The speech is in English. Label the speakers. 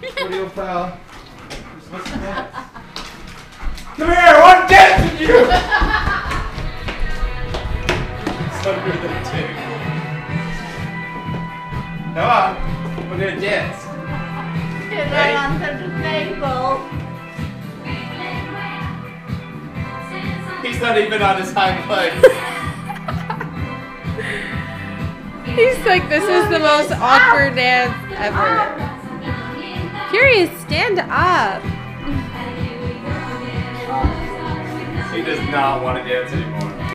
Speaker 1: What do you pal? You're to. Come here, I want to dance you! so good at too. Come on, we're gonna dance.
Speaker 2: Get right onto the table.
Speaker 1: He's not even on his hind legs.
Speaker 3: He's like, this is the most awkward dance ever. Furious, stand up.
Speaker 1: He does not want to dance anymore.